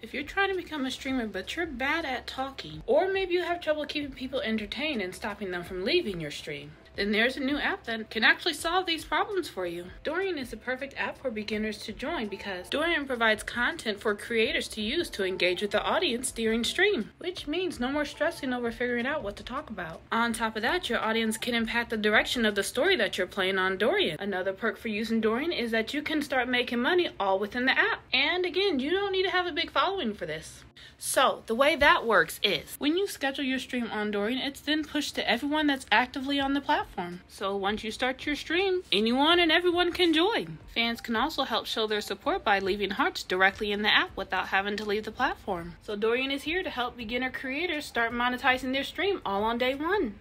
If you're trying to become a streamer but you're bad at talking, or maybe you have trouble keeping people entertained and stopping them from leaving your stream, then there's a new app that can actually solve these problems for you. Dorian is the perfect app for beginners to join because Dorian provides content for creators to use to engage with the audience during stream, which means no more stressing over figuring out what to talk about. On top of that, your audience can impact the direction of the story that you're playing on Dorian. Another perk for using Dorian is that you can start making money all within the app. And again, you don't need have a big following for this. So, the way that works is when you schedule your stream on Dorian, it's then pushed to everyone that's actively on the platform. So, once you start your stream, anyone and everyone can join. Fans can also help show their support by leaving hearts directly in the app without having to leave the platform. So, Dorian is here to help beginner creators start monetizing their stream all on day one.